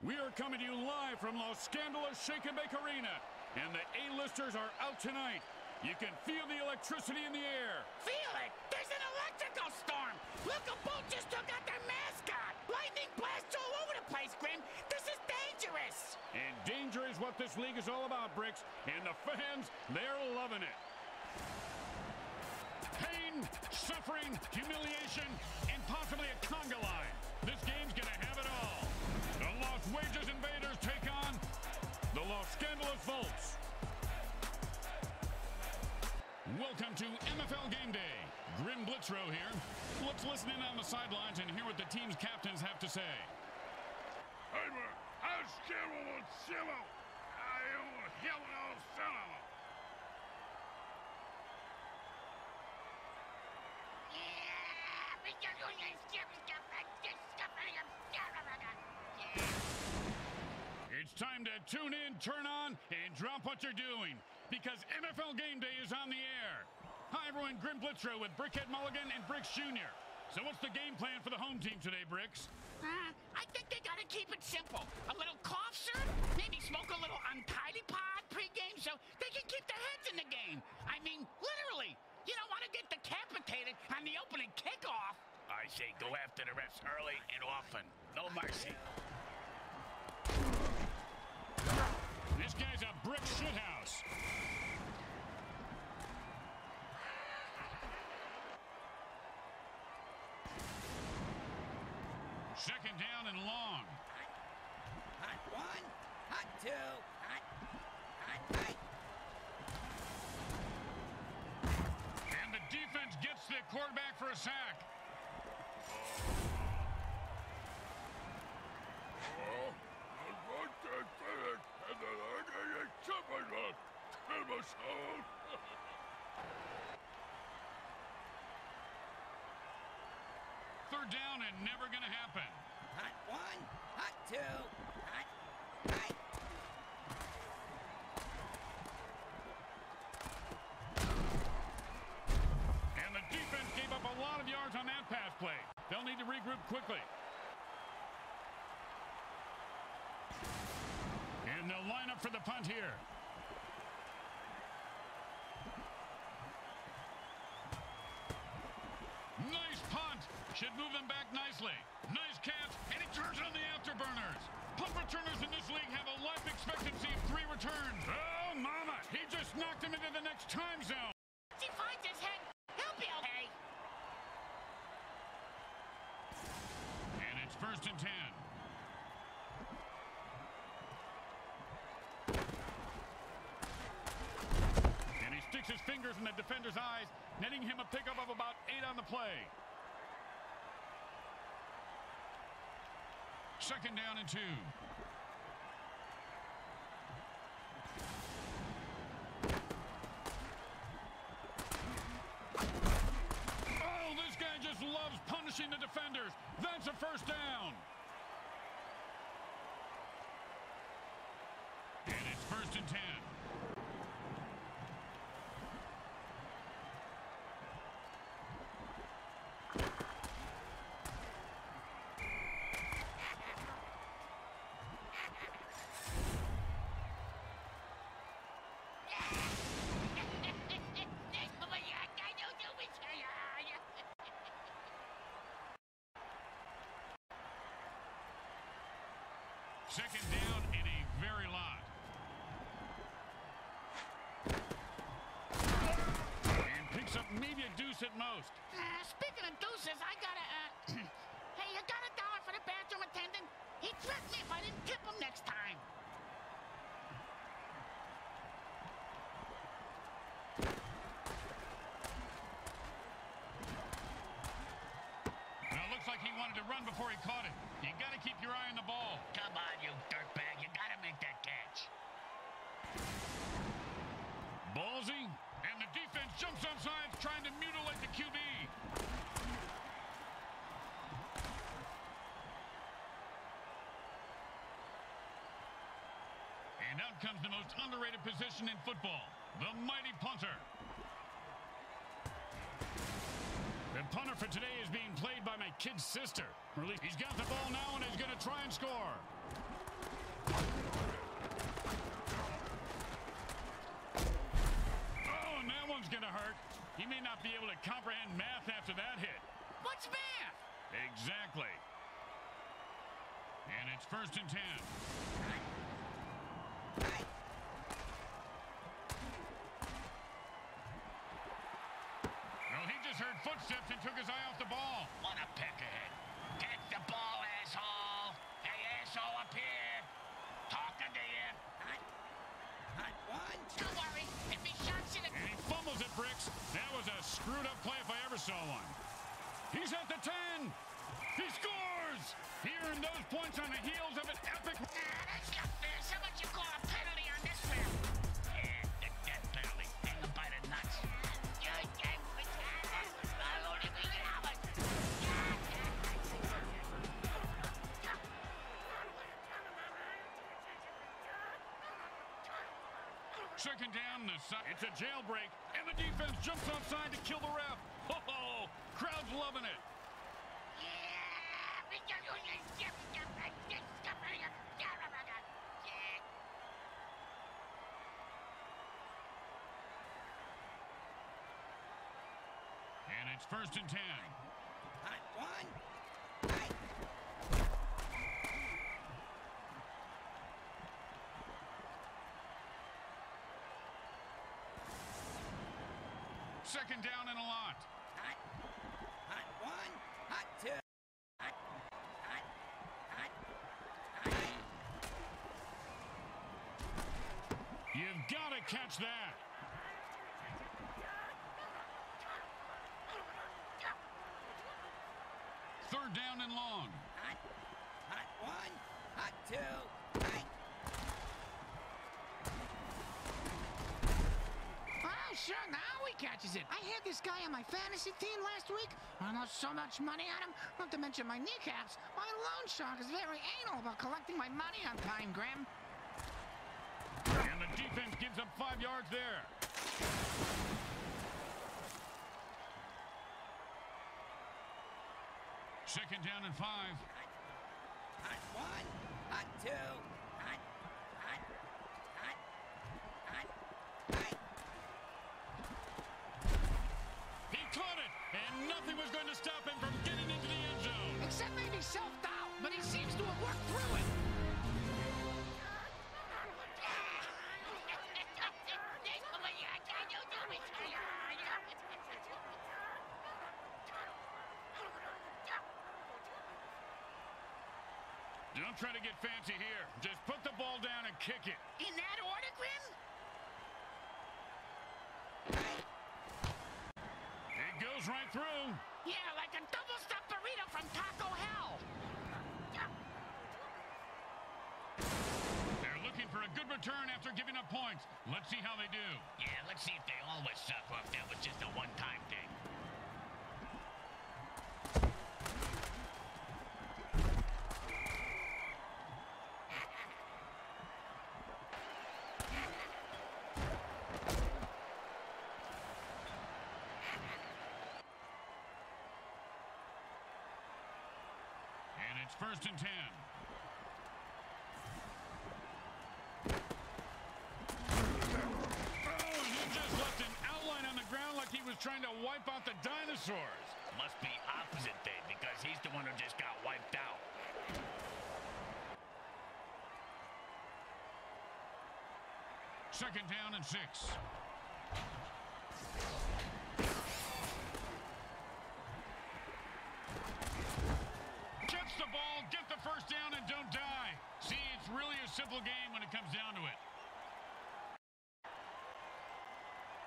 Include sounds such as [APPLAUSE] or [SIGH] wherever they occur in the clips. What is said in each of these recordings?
We are coming to you live from Los Scandalous Shake and Bake Arena, and the A-listers are out tonight. You can feel the electricity in the air. Feel it! There's an electrical storm! Look, a boat just took out their mascot! Lightning blasts all over the place, Grim! This is dangerous! And danger is what this league is all about, Bricks. And the fans, they're loving it. Pain, suffering, humiliation, and possibly a conga line. This game's gonna have it all. The Lost Wages Invaders take on the Los Scandalous Volts. Welcome to MFL Game Day. Grim Blitzrow here. Let's listen in on the sidelines and hear what the team's captains have to say. Heimer, Aschero Silo, Io Hello Silo. It's time to tune in, turn on, and drop what you're doing because MFL Game Day is on the air. Hi, everyone. Grim Blitzrow with Brickhead Mulligan and Bricks Jr. So what's the game plan for the home team today, Bricks? Uh, I think they gotta keep it simple. A little cough syrup, maybe smoke a little untidy pod pregame so they can keep their heads in the game. I mean, literally. You don't want to get decapitated on the opening kickoff. I say go after the refs early and often. No mercy. This guy's a brick shithouse. Second down and long. Hot one, hot two, hot, hot, hot. And the defense gets the quarterback for a sack. Oh, I want to say it, and then I get something up. Episode. Third down and never going to happen. Hot one, hot two, hot, hot. And the defense gave up a lot of yards on that pass play. They'll need to regroup quickly. And they'll line up for the punt here. Nice punt. Should move them back nicely. Nice catch, and he turns on the afterburners. Punt returners in this league have a life expectancy of three returns. Oh, mama. He just knocked him into the next time zone. If he finds his head, he'll be okay. And it's first and ten. And he sticks his fingers in the defender's eyes, netting him a pickup of about eight on the play. Second down and two. Oh, this guy just loves punishing the defenders. That's a first down. And it's first and ten. Second down and a very lot. And picks up maybe a deuce at most. Uh, speaking of deuces, I got a. Uh, [CLEARS THROAT] hey, you got a dollar for the bathroom attendant? He threatened me if I didn't tip him next time. Well, it looks like he wanted to run before he caught it. You got to keep your eye on the ball. Come on, you dirtbag. You gotta make that catch. Ballsy, and the defense jumps on sides trying to mutilate the QB. Out comes the most underrated position in football, the mighty punter. The punter for today is being played by my kid's sister. Or at least he's got the ball now and is going to try and score. Oh, and that one's going to hurt. He may not be able to comprehend math after that hit. What's math? Exactly. And it's first and ten. Well, he just heard footsteps and took his eye off the ball. What a peck ahead. Get the ball, asshole. Hey, asshole up here. Talking to you. Hot. Hot one. Don't worry. If he shots it, And he fumbles it, Bricks. That was a screwed up play if I ever saw one. He's at the 10. He scores. He earned those points on the heels of an epic. Ah, that's not fair. So what you call a down. It's a jailbreak, and the defense jumps offside to kill the ref. Oh, crowd's loving it. And it's first and ten. Hot one. Second down and a lot. Hot. Hot one. Hot two. Hot. Hot. Hot. Hot. You've got to catch that. Third down and long. Hot. Hot one. Hot two. Hot. Oh, sure, now he catches it. I had this guy on my fantasy team last week. I lost so much money on him, not to mention my kneecaps. My loan shark is very anal about collecting my money on time, Grim. And the defense gives up five yards there. Second down and five. Hot one. Hot two. But he seems to have worked through it. Don't try to get fancy here. Just put the ball down and kick it. In that order, Grim? It goes right through. Yeah, like a double-stuffed burrito from Taco Hell. They're looking for a good return after giving up points. Let's see how they do. Yeah, let's see if they always suck or if that was just a one-time thing. And it's first and ten. Oh, and he just left an outline on the ground like he was trying to wipe out the dinosaurs. Must be opposite day because he's the one who just got wiped out. Second down and six. Gets the ball, get the first down, and don't die. See, it's really a simple game when it comes down to it.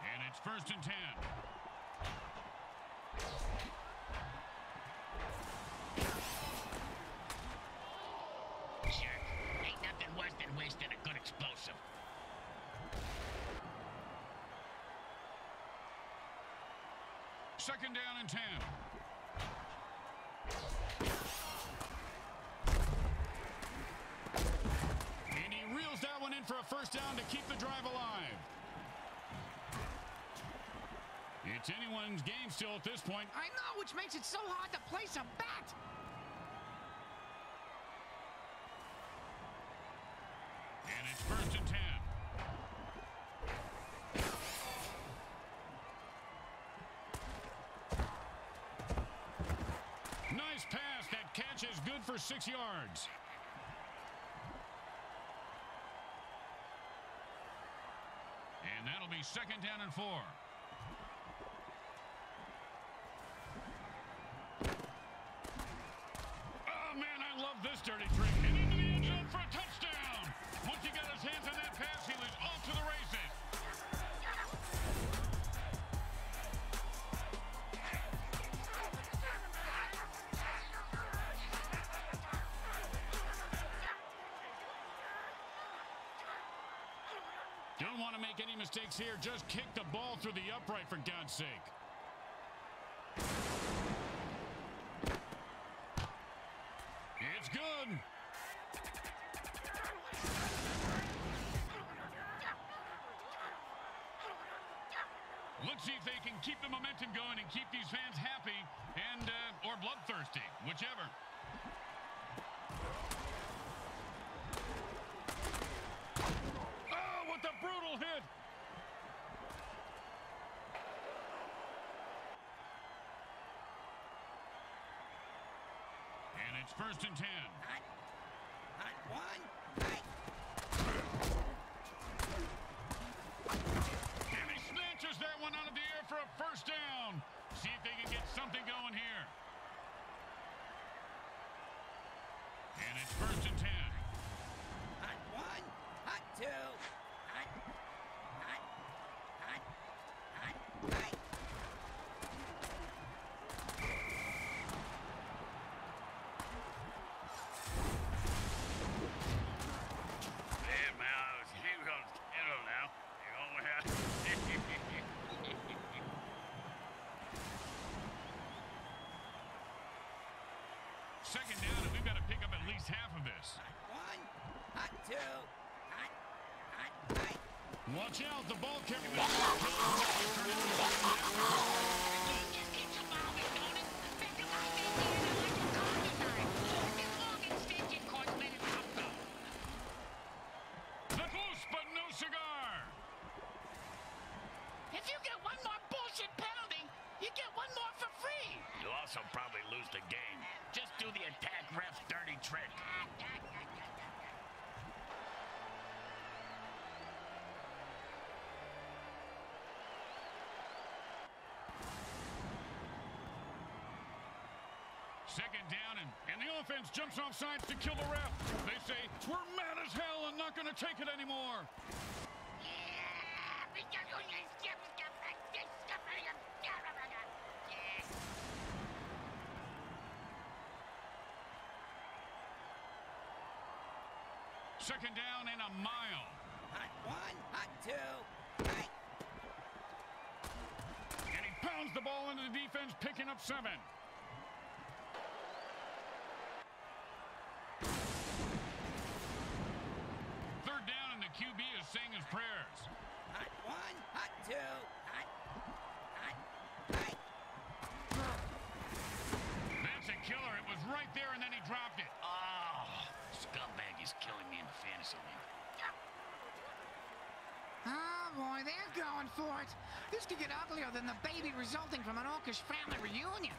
And it's first and ten. Sure, ain't nothing worse than wasting a good explosive. Second down and ten. And he reels that one in for a first down to keep the drive alive. It's anyone's game still at this point. I know, which makes it so hard to place a bet. And it's first and ten. Nice pass. That catch is good for six yards. And that'll be second down and four. Don't want to make any mistakes here. Just kick the ball through the upright, for God's sake. It's first and ten. Hot. Hot one. And he snatches that one out of the air for a first down. See if they can get something going here. And it's first and ten. Hot one. Hot two. Hot. Hot. Hot. Hot. Hot. There, Mouse. Hang on, settle now. You know what? Second down, and we've got to pick up at least half of this. One. Hot two. Hot. Hot. Hot. Watch out, the ball carrier. [LAUGHS] Second down, and, and the offense jumps off sides to kill the ref. They say, we're mad as hell and not going to take it anymore. Second down and a mile. Hot one. Hot two. Hot. And he pounds the ball into the defense, picking up seven. Third down, and the QB is saying his prayers. Hot one. Hot two. Hot. Hot. Hot. That's a killer. It was right there, and then he dropped it. Oh, scumbag is killing me in the fantasy league. Oh boy, they're going for it. This could get uglier than the baby resulting from an Orcish family reunion.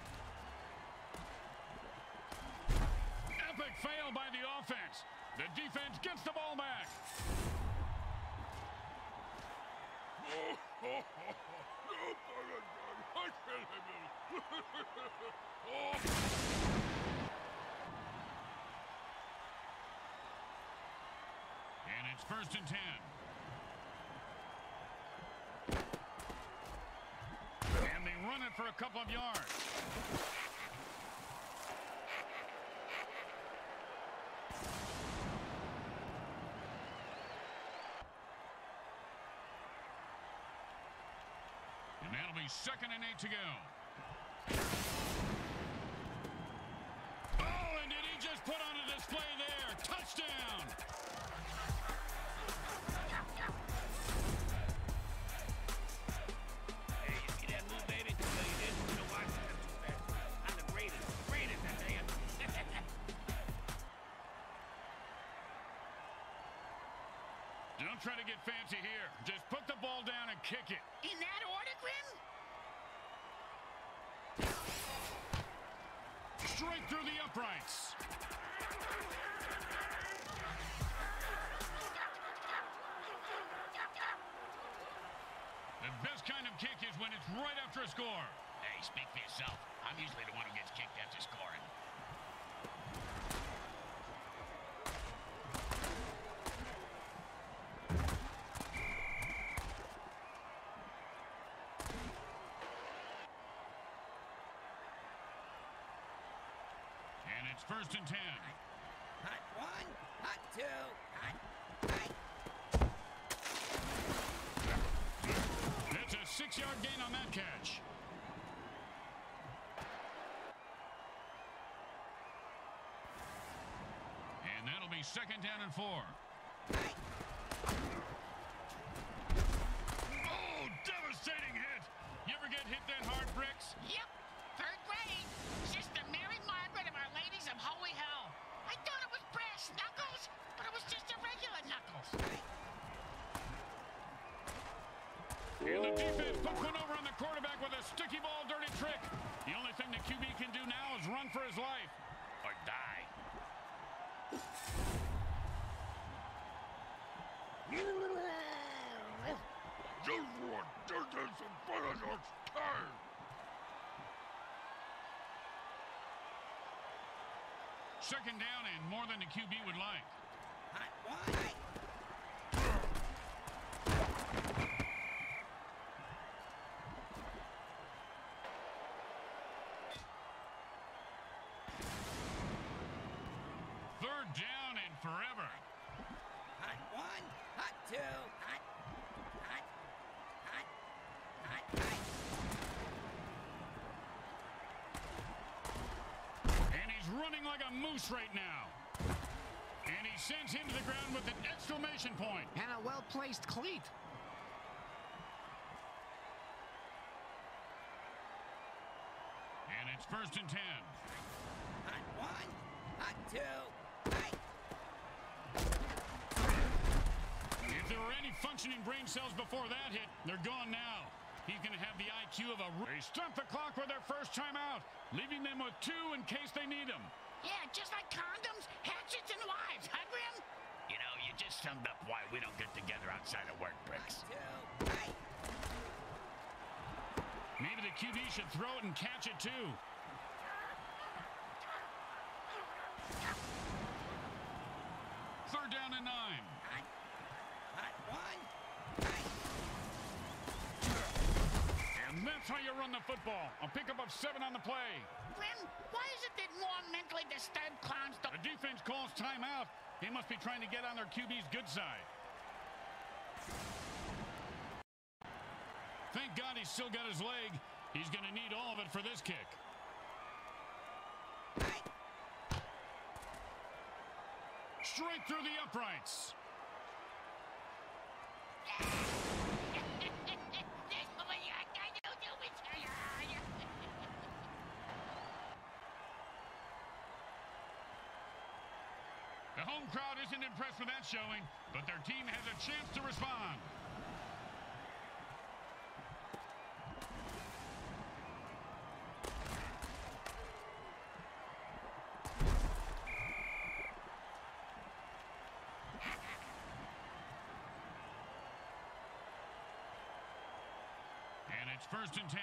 Epic fail by the offense. The defense gets the ball back. Oh, oh, oh, oh. No, no, no, I can't have it. oh. [LAUGHS] And it's first and ten. And they run it for a couple of yards. That'll be second and eight to go. Oh, and did he just put on a display there? Touchdown! Hey, you see that move, baby? No, you didn't. You know why? I'm the greatest. Greatest. [LAUGHS] Don't try to get fancy here. Just put the ball down and kick it. straight through the uprights. The best kind of kick is when it's right after a score. Hey, speak for yourself. I'm usually the one who gets kicked after scoring. It's first and ten. Hot one, hot two, hot, hot. That's a six-yard gain on that catch. And that'll be second down and four. Oh, devastating hit. You ever get hit that hard, Bricks? Yep, third grade. Sister Mary Margaret of Our Ladies of Holy Hell. I thought it was brass knuckles, but it was just a regular knuckles. And the defense puts one over on the quarterback with a sticky ball dirty trick. The only thing the QB can do now is run for his life. Or die. You want to do some paradox time? Second down and more than the QB would like. Hot one. Third down and forever. Hot one, hot two, hot, hot, hot, hot, hot. And he's running like a moose right now. And he sends him to the ground with an exclamation point. And a well-placed cleat. And it's first and ten. Hot one, hot two, hot. If there were any functioning brain cells before that hit, they're gone now. He's going to have the IQ of a... They stump the clock with their first time out, leaving them with two in case they need them. Yeah, just like condoms, hatchets, and wives, huh, Grim? You know, you just summed up why we don't get together outside of work, Bricks. Two, hot. QB should throw it and catch it too. Third down and nine. Hot, hot one, hot. And that's how you run the football. A pickup of seven on the play. Grim, why is it that more mentally disturbed clowns don't... The defense calls timeout. They must be trying to get on their QB's good side. Thank God he's still got his leg. He's going to need all of it for this kick. Straight through the uprights. The home crowd isn't impressed with that showing, but their team has a chance to respond. And it's first and ten.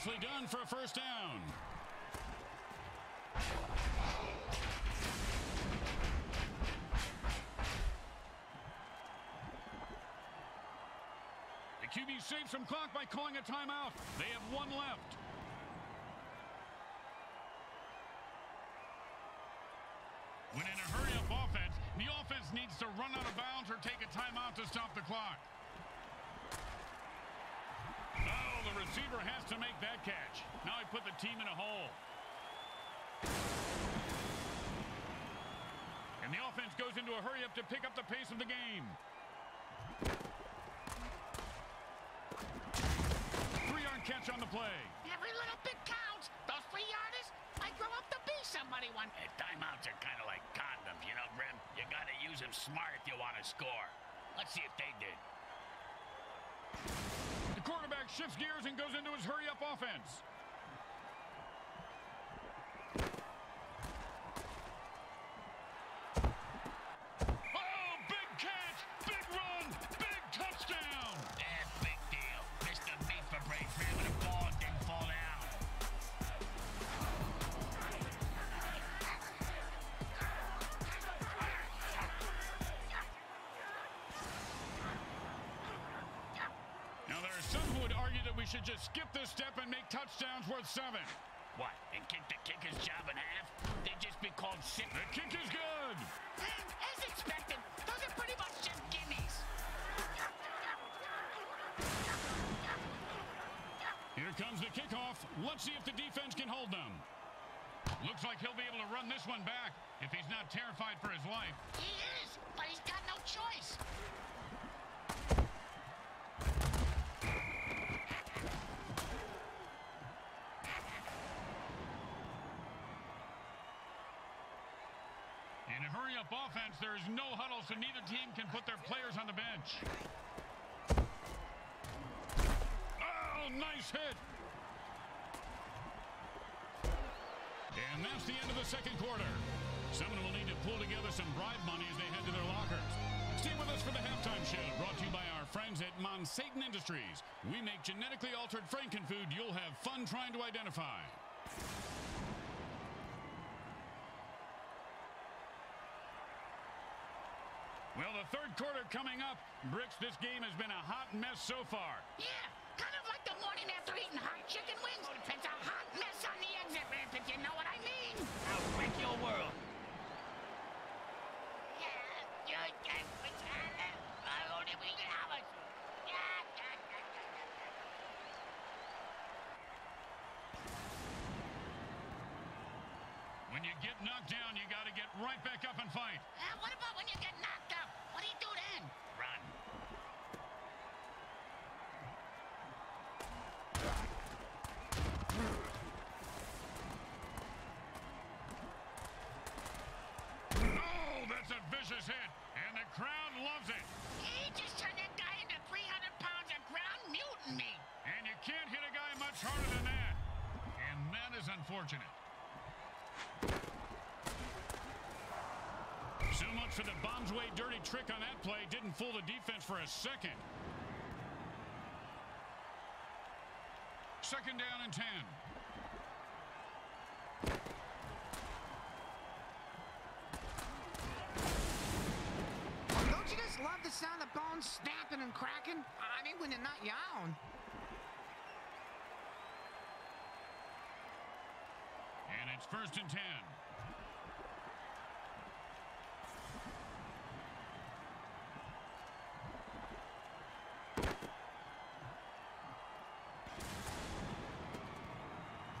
Nicely done for a first down. The QB saves some clock by calling a timeout. They have one left. When in a hurry-up offense, the offense needs to run out of bounds or take a timeout to stop the clock. Oh, the receiver has to make that catch. Now he put the team in a hole. And the offense goes into a hurry-up to pick up the pace of the game. Three-yard catch on the play. Every little bit counts. Those three yarders might grow up to be somebody one. Uh, timeouts are kind of like condoms, you know, Grim? You gotta use them smart if you want to score. Let's see if they did. Quarterback shifts gears and goes into his hurry-up offense. Should just skip this step and make touchdowns worth seven. What, and kick the kicker's job in half? They'd just be called sick. The kick is good. And as expected, those are pretty much just gimmies. Here comes the kickoff. Let's see if the defense can hold them. Looks like he'll be able to run this one back if he's not terrified for his life. He is, but he's got no choice. In a hurry-up offense, there is no huddle, so neither team can put their players on the bench. Oh, nice hit. And that's the end of the second quarter. Someone will need to pull together some bribe money as they head to their lockers. Stay with us for the halftime show, brought to you by our friends at Monsatan Industries. We make genetically altered frankenfood you'll have fun trying to identify. Well, the third quarter coming up. Bricks, this game has been a hot mess so far. Yeah, kind of like the morning after eating hot chicken wings. It's a hot mess on the exit ramp, if you know what I mean. I'll wreck your world. When you get knocked down, you got to get right back up and fight. Uh, what about when you get knocked out? What do you do then? Run. Oh, a hit, and the crowd loves it. He just turned that guy into 300 pounds of ground mutant meat. And you can't hit a guy much harder than that. And that is unfortunate. So much for the bombs way dirty trick on that play. Didn't fool the defense for a second. Second down and 10. Don't you just love the of snapping and cracking? I mean, when they're not own. And it's first and 10.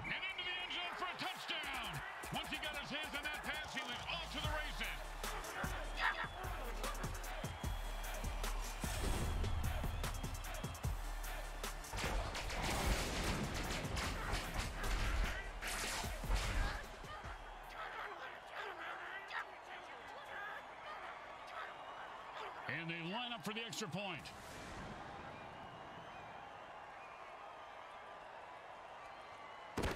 And into the end zone for a touchdown. Once he got his hands on that up for the extra point. It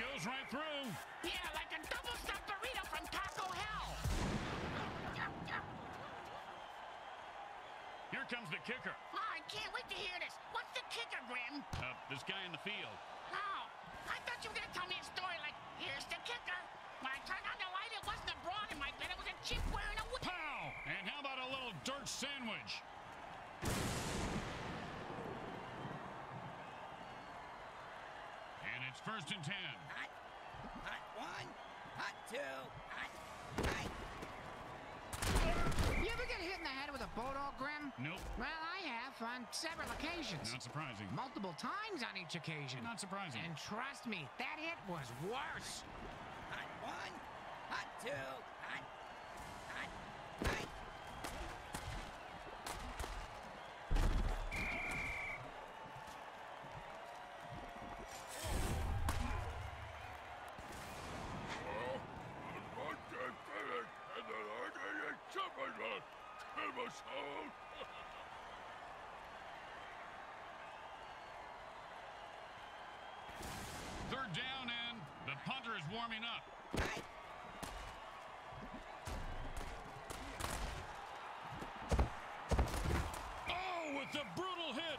goes right through. Yeah, like a double stuffed burrito from Taco Hell. Here comes the kicker. Oh, I can't wait to hear this. What's the kicker, Grim? Uh, this guy in the field. Oh, I thought you were gonna tell me a story like, here's the kicker. When I turned on the light, it wasn't a broad in my bed, it was a chip wearing a wig. Sandwich? And it's first and ten. Hot, hot one, hot two, hot, hot. You ever get hit in the head with a boat all grim? Nope. Well, I have on several occasions. Not surprising. Multiple times on each occasion. Not surprising. And trust me, that hit was worse. Hot one, hot two, hot, hot, hot. Third down, and the punter is warming up. Oh, with the brutal hit.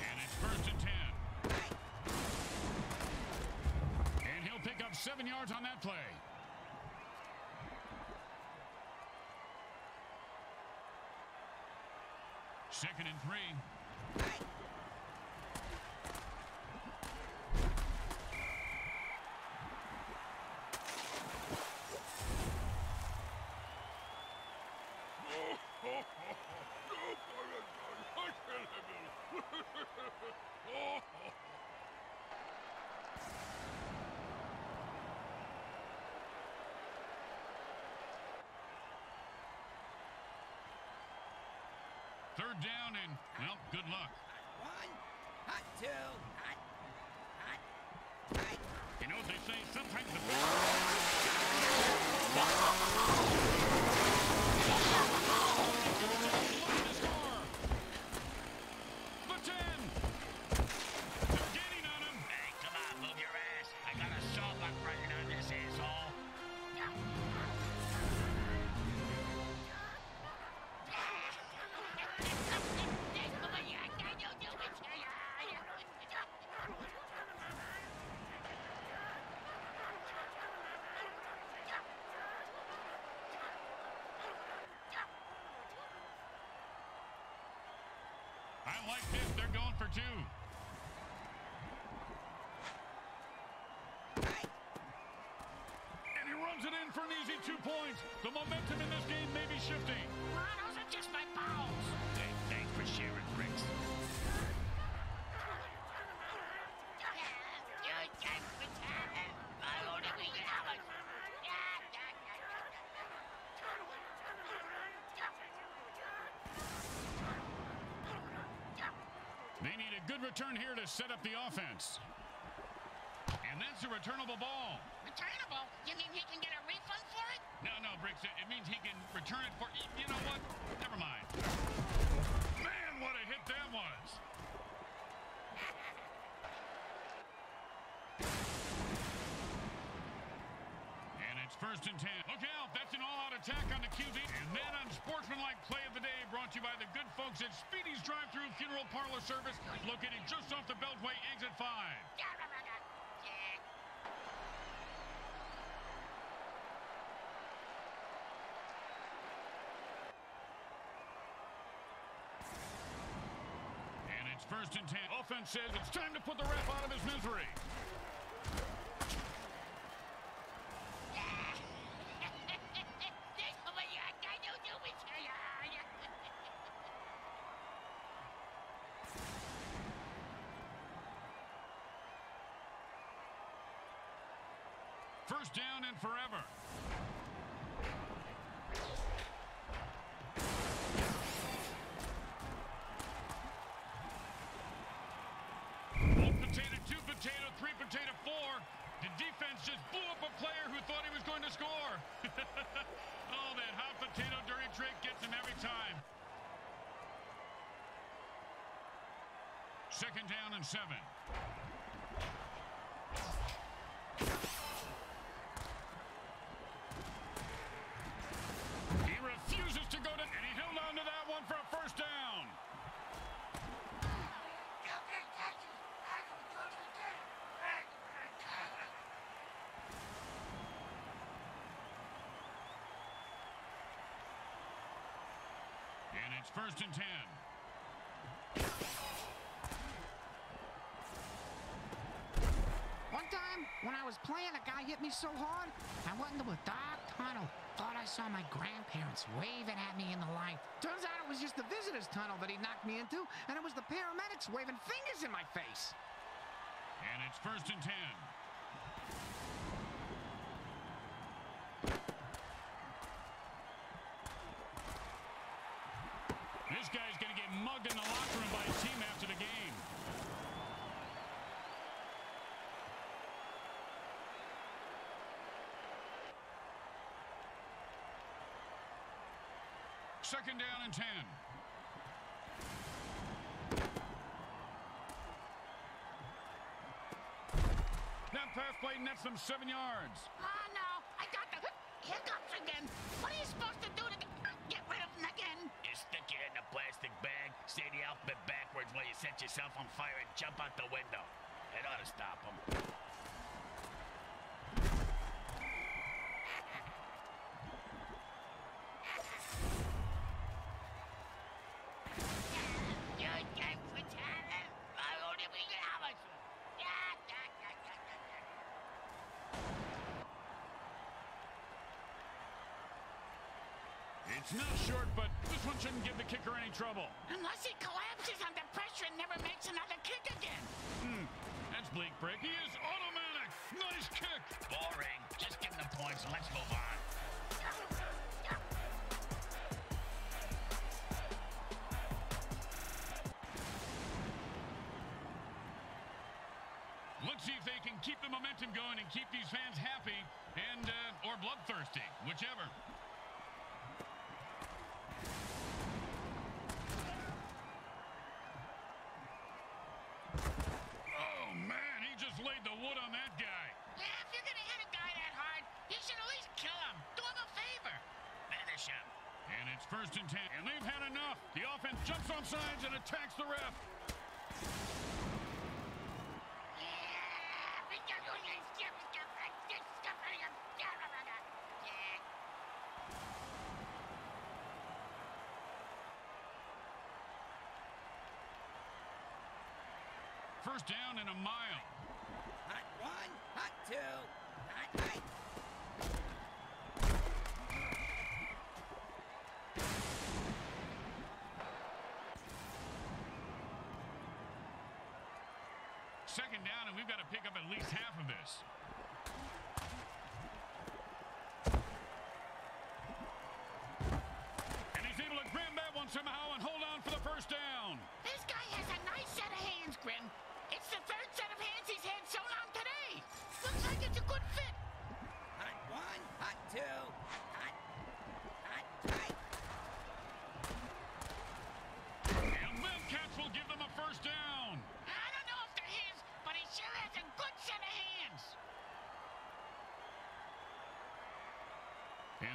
And it's first and ten. seven yards on that play. Second and three. Third down and, well, good luck. One, hot two, hot, hot, hot. You know what they say? Sometimes the like this. They're going for two. And he runs it in for an easy two points. The momentum in this game may be shifting. Well, those are just my balls. Hey, thanks for sharing, Bricks. They need a good return here to set up the offense. And that's a returnable ball. Returnable? You mean he can get a refund for it? No, no, Bricks. It it means he can return it for. You know what? Never mind. Man, what a hit that was. First and ten. Look out. That's an all-out attack on the QB. And that unsportsmanlike play of the day brought to you by the good folks at Speedy's Drive-Thru Funeral Parlor Service, located just off the Beltway exit 5. And it's first and ten. Offense says it's time to put the ref out of his misery. First down and forever. One potato, two potato, three potato, four. The defense just blew up a player who thought he was going to score. [LAUGHS] oh, that hot potato dirty trick gets him every time. Second down and seven. First and ten. One time, when I was playing, a guy hit me so hard, I went into a dark tunnel. Thought I saw my grandparents waving at me in the light. Turns out it was just the visitor's tunnel that he knocked me into, and it was the paramedics waving fingers in my face. And it's first and ten. This guy's going to get mugged in the locker room by his team after the game. Second down and ten. That pass play nets them seven yards. Oh, no. I got the hiccups again. What are you supposed to do to get rid of them again? You stick your head in a plastic bag, say the alphabet backwards while you set yourself on fire and jump out the window. It ought to stop them. It's not short, but this one shouldn't give the kicker any trouble. Unless he collapses under pressure and never makes another kick again. Hmm, That's bleak break. He is automatic. Nice kick. Boring. Just give them the points and let's move on. Let's see if they can keep the momentum going and keep these fans happy and uh, or bloodthirsty, whichever. Oh man, he just laid the wood on that guy. Yeah, if you're gonna hit a guy that hard, you should at least kill him. Do him a favor. Finish him. And it's first and ten. And they've had enough. The offense jumps on sides and attacks the ref. First down and a mile. Hot one, hot two, hot eight. Second down, and we've got to pick up at least half of this. And he's able to grab that one somehow and hold on for the first down. This guy has a nice set of hands, Grim. It's the third set of hands he's had sewn on today. Looks like it's a good fit. Hot one, hot two, hot, hot eight. And Wildcats will give them a first down. I don't know if they're his, but he sure has a good set of hands.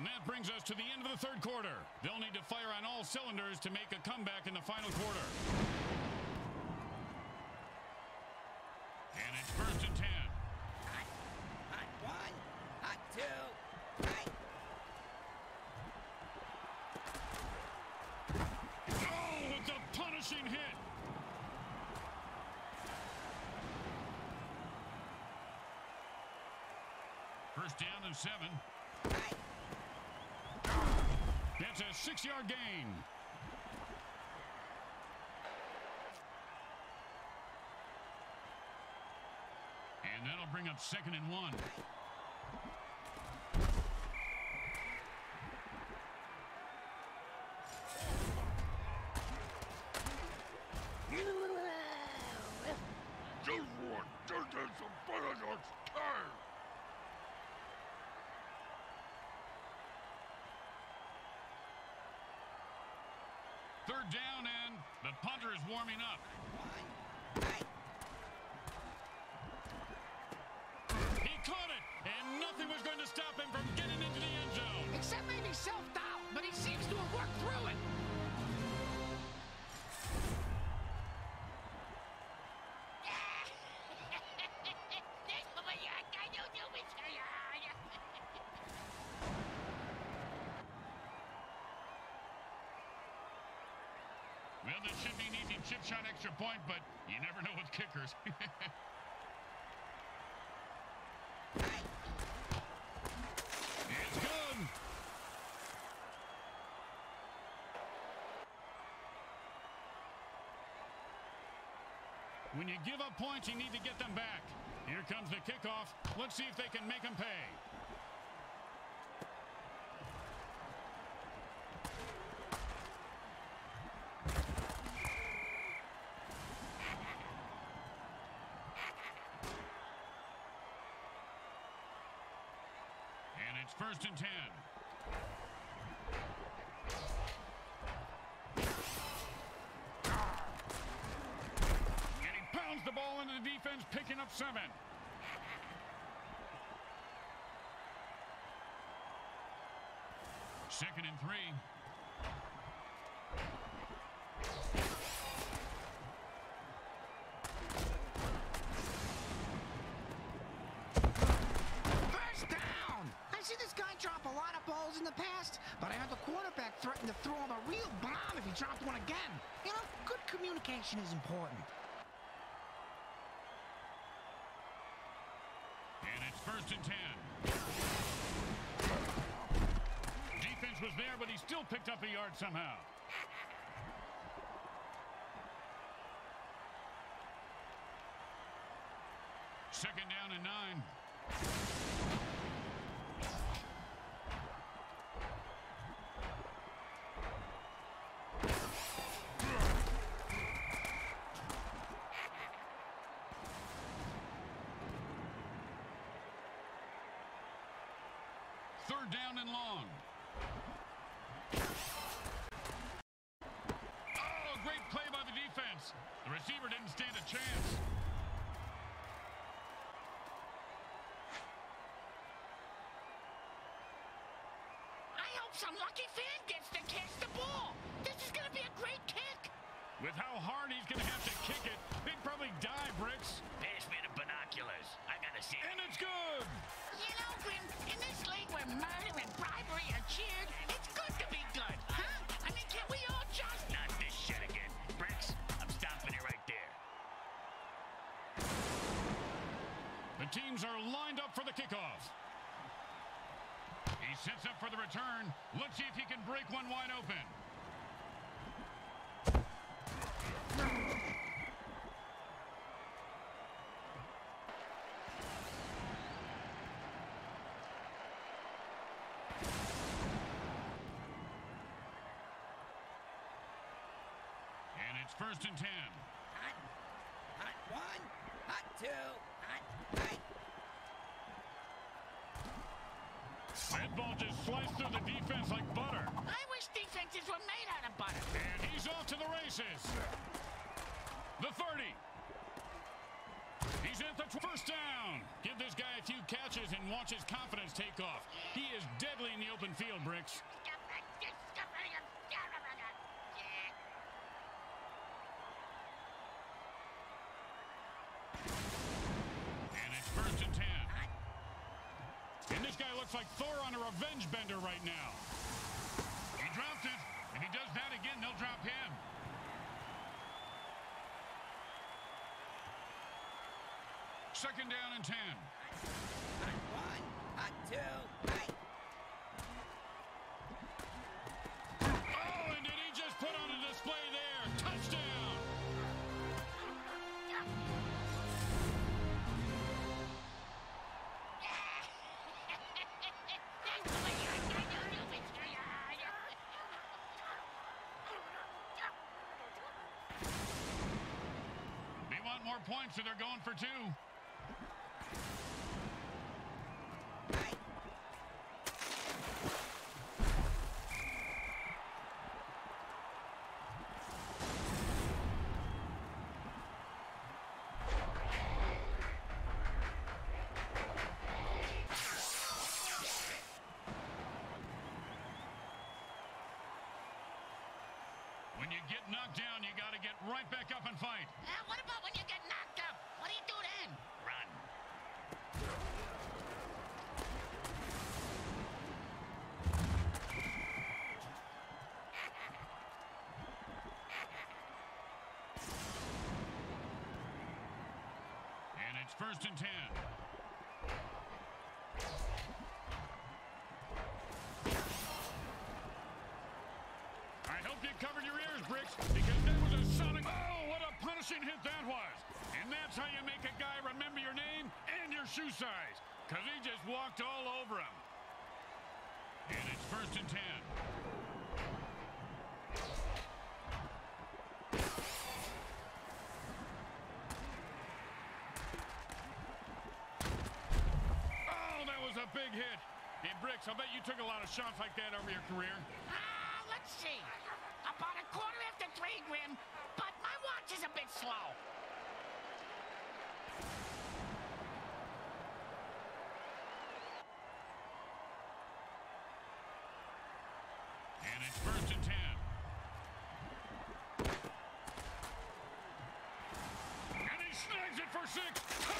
And that brings us to the end of the third quarter. They'll need to fire on all cylinders to make a comeback in the final quarter. And it's first and ten. Hot, hot one, hot two, eight. Oh, it's a punishing hit. First down and seven. Eight. That's a six-yard gain. And that'll bring up second and one. Just one, just as some paradox time. Third down, and the is warming up. He caught it, and nothing was going to stop him from getting into the end zone. Except maybe self-doubt, Well, this should be an easy chip shot extra point, but you never know with kickers. [LAUGHS] it's good. When you give up points, you need to get them back. Here comes the kickoff. Let's see if they can make them pay. And it's first and ten. And he pounds the ball into the defense, picking up seven. Second and three. First down! I've seen this guy drop a lot of balls in the past, but I heard the quarterback threaten to throw him a real bomb if he dropped one again. You know, good communication is important. And it's first and ten. Defense was there, but he still picked up a yard somehow. Second down and nine. Third down and long. Oh, great play by the defense. The receiver didn't stand a chance. I hope some lucky fan gets to catch the ball. This is going to be a great kick. With how hard he's going to have to kick it, he'd probably die, Bricks. Pass me the binoculars. I gotta see. And it's good. You in this league where murder and bribery are cheered, it's good to be good, huh? I mean, can we all just... Not this shit again. Bricks, I'm stopping it right there. The teams are lined up for the kickoff. He sets up for the return. Let's see if he can break one wide open. And it's first and ten. Hot, hot one, hot two, hot, hot. That ball just sliced through the defense like butter. I wish defenses were made out of butter. And he's off to the races. The 30. He's at the first down. Give this guy a few catches and watch his confidence take off. He is deadly in the open field, Bricks. And it's first and ten. And this guy looks like Thor on a revenge bender right now. He dropped it. If he does that again, they'll drop him. Second down and ten. Hot one, hot two, hot. Oh, and did he just put on a display there? Touchdown! [LAUGHS] They want more points, so they're going for two. You get knocked down, you got to get right back up and fight. Uh, what about when you get knocked up? What do you do then? Run. And it's first and ten. I hope you covered your ears, Bricks, because that was a sonic. Oh, what a punishing hit that was. And that's how you make a guy remember your name and your shoe size, because he just walked all over him. And it's first and ten. Oh, that was a big hit. Hey, Bricks, I bet you took a lot of shots like that over your career. Ah, let's see. Three, Grim, but my watch is a bit slow. And it's first and ten. And he snags it for six.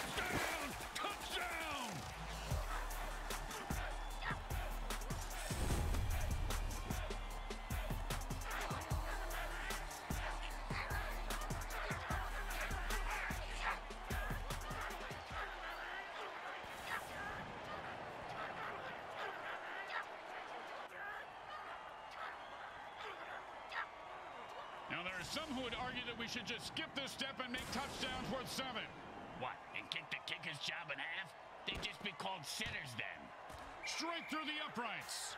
Are some who would argue that we should just skip this step and make touchdowns worth seven. What, and kick the kicker's job in half? They'd just be called sitters then. Straight through the uprights.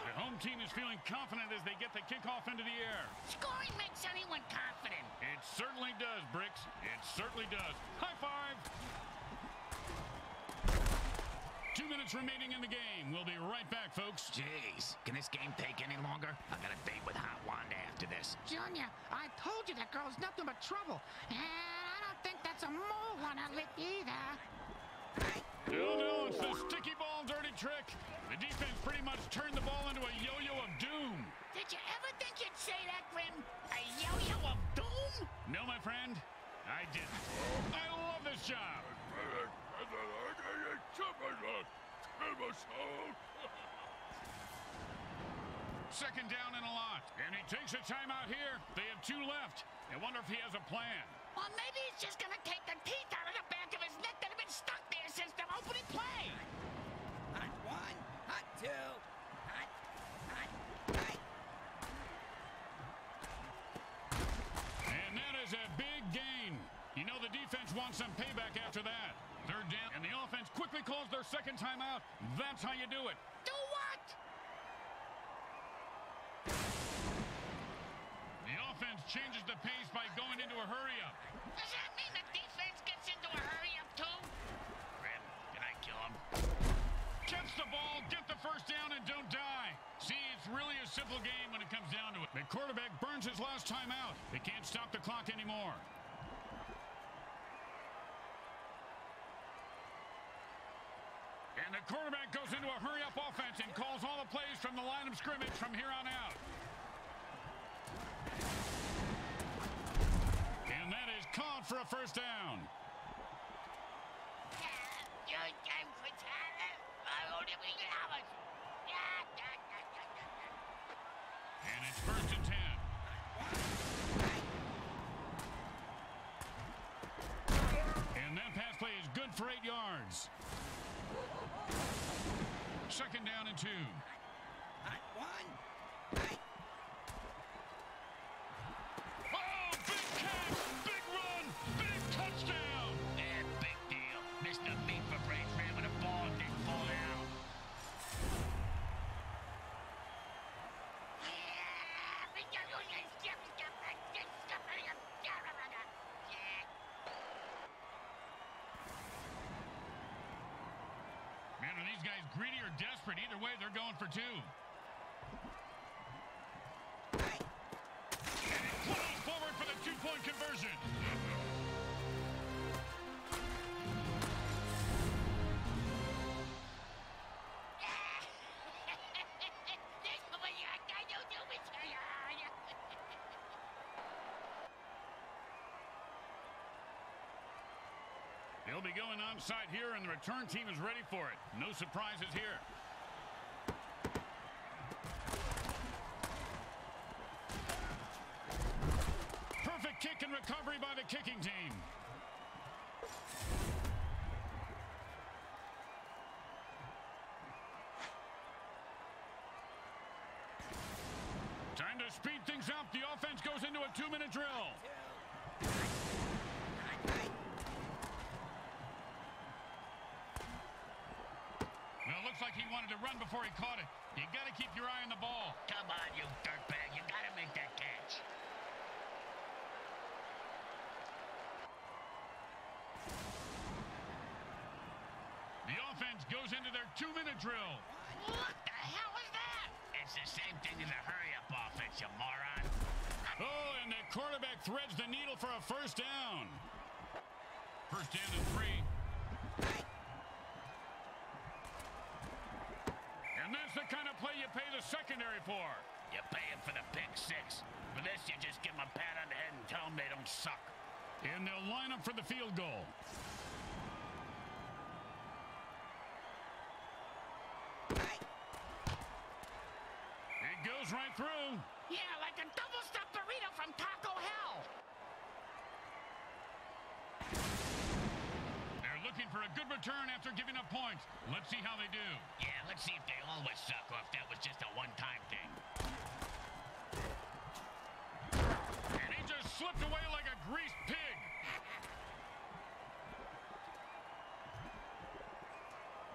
The home team is feeling confident as they get the kickoff into the air. Scoring makes anyone confident. It certainly does, Bricks. It certainly does. High five. Two minutes remaining in the game. We'll be right back, folks. Jeez, can this game take any longer? I got a date with Hot Wanda after this. Junior, I told you that girl's nothing but trouble. And I don't think that's a mole on her lip either. No, no, it's the sticky ball dirty trick. The defense pretty much turned the ball into a yo-yo of doom. Did you ever think you'd say that, Grim? A yo-yo of doom? No, my friend, I didn't. I love this job. Second down and a lot. And he takes a timeout here. They have two left. I wonder if he has a plan. Or maybe he's just gonna take the teeth out of the back of his neck that have been stuck there since the opening play. Hot one, hot two, hot, hot, hot. And that is a big gain. You know the defense wants some payback after that. Third down, and the offense quickly calls their second timeout. That's how you do it. Do what? The offense changes the pace by going into a hurry-up. Does that mean the defense gets into a hurry-up too? Grim, can I kill him? Catch the ball, get the first down, and don't die. See, it's really a simple game when it comes down to it. The quarterback burns his last time out. They can't stop the clock anymore. And the quarterback goes into a hurry-up offense and calls all the plays from the line of scrimmage from here on out. And that is caught for a first down. And it's first and ten. And that pass play is good for eight yards. Second down and two. Desperate? Either way, they're going for two. And he plows forward for the two-point conversion. They'll be going onside here, and the return team is ready for it. No surprises here. Perfect kick and recovery by the kicking team. Time to speed things up. The offense goes into a two-minute drill. Well, it looks like he wanted to run before he caught it. You got to keep your eye on the ball. Come on, you dirtbag. You gotta make that catch. The offense goes into their two-minute drill. What the hell was that? It's the same thing as a hurry-up offense, you moron. Oh, and the quarterback threads the needle for a first down. First down and three. And that's the kind of play you pay the secondary for. You pay him for the pick six. For this, you just give him a pat on the head and tell him they don't suck. And they'll line up for the field goal. It goes right through. Yeah, like a double-stuffed burrito from Taco Hell. They're looking for a good return after giving up points. Let's see how they do. Yeah, let's see if they always suck or if that was just a one-time thing. And he just slipped away like a greased pig.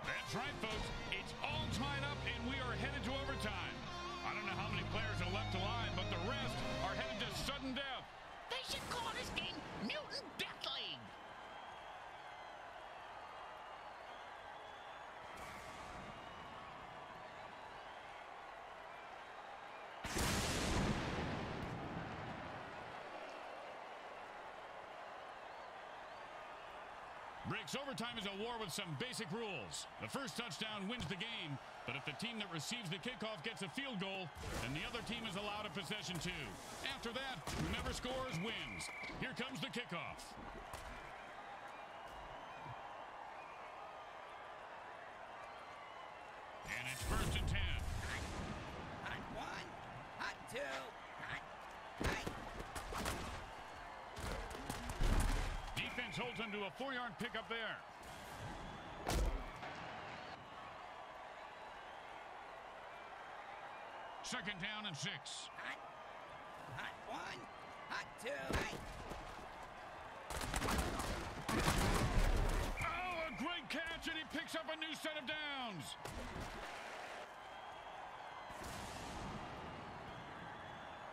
That's right, folks. It's all tied up, and we are headed to overtime. I don't know how many players are left alive, but the rest are headed to sudden death. They should call this game Mutant Death League. Bricks overtime is a war with some basic rules. The first touchdown wins the game, but if the team that receives the kickoff gets a field goal, then the other team is allowed a possession too. After that, whoever scores wins. Here comes the kickoff. And it's first and ten. Hot one, hot two, hot, hot. Defense holds them to a four-yard pickup there. Second down and six. Hot, hot one, hot two. Oh, a great catch, and he picks up a new set of downs.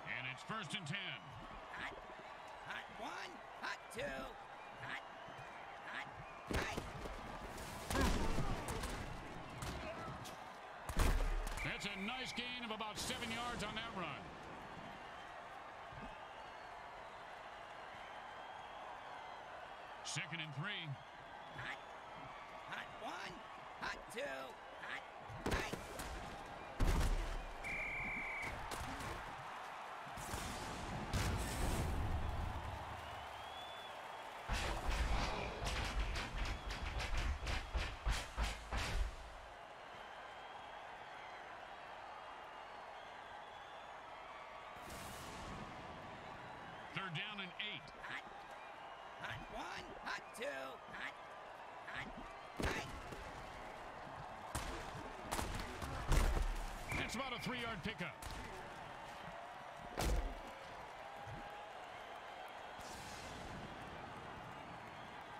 And it's first and ten. Hot, hot one, hot two, hot, hot, hot. That's a nice gain of about seven yards on that run. Second and three. Hot, hot one, hot two, hot, hot. Third down and eight. Hot, hot one, hot two, hot, hot, hot. That's about a three-yard pickup.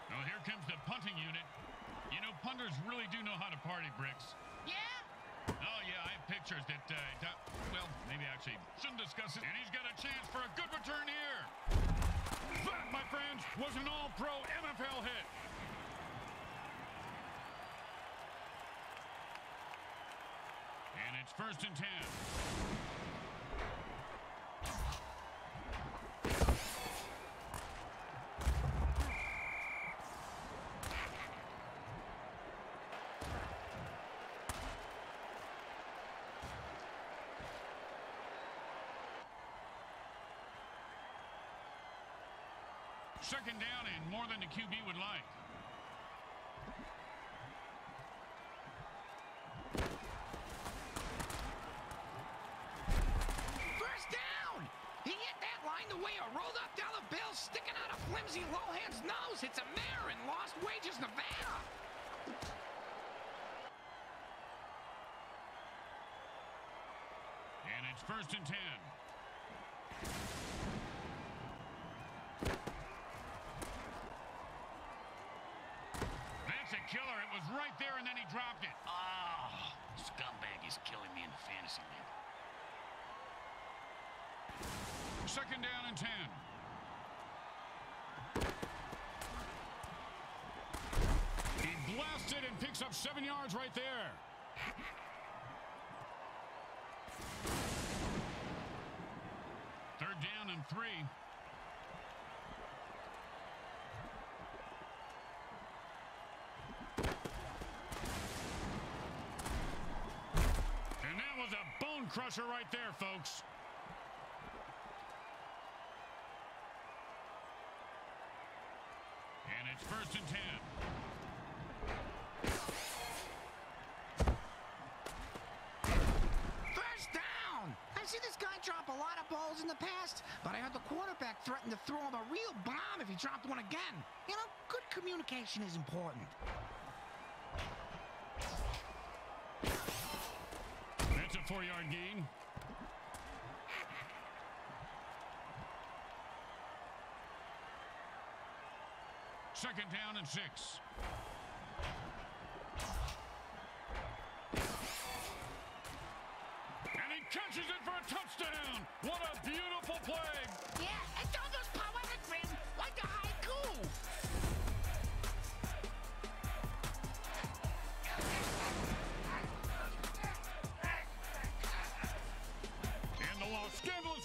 Well, here comes the punting unit. You know, punters really do know how to party, Bricks. Yeah? Oh, yeah, I have pictures that, uh, well, maybe actually shouldn't discuss it. And he's got a chance for a good return here. That, my friends, was an all-pro NFL hit. And it's first and ten. Second down and more than the QB would like. First down! He hit that line the way a rolled up dollar bill sticking out of flimsy Lohan's nose hits a mare in Lost Wages, Nevada. And it's first and ten. That's a killer. It was right there, and then he dropped it. Oh, scumbag is killing me in the fantasy league. Second down and ten. He blasted and picks up seven yards right there. Third down and three. And that was a bone crusher right there, folks. And it's first and ten. First down! I see see this guy drop a lot of balls in the past, but I heard the quarterback threaten to throw him a real bomb if he dropped one again. You know, good communication is important. Four-yard gain. Second down and six. And he catches it for a touchdown. What a beautiful play.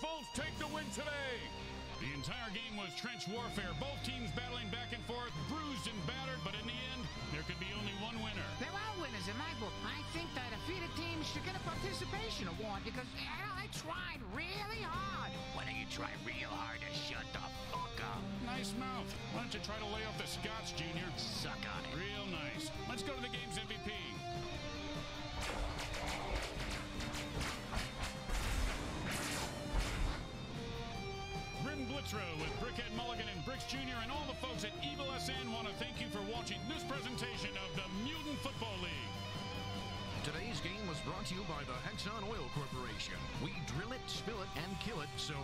Los Scandalous Volts take the win today. The entire game was trench warfare. Both teams battling back and forth, bruised and battered, but in the end, there could be only one winner. There are winners in my book. I think that defeated teams should get a participation award because you know, I tried really hard. Why don't you try real hard to shut the fuck up? Nice mouth. Why don't you try to lay off the scotch, Junior? Suck on it. Real nice. Let's go to the game's MVP. With Brickhead Mulligan and Bricks Jr. and all the folks at Evil SN want to thank you for watching this presentation of the Mutant Football League. Today's game was brought to you by the Hexon Oil Corporation. We drill it, spill it, and kill it so.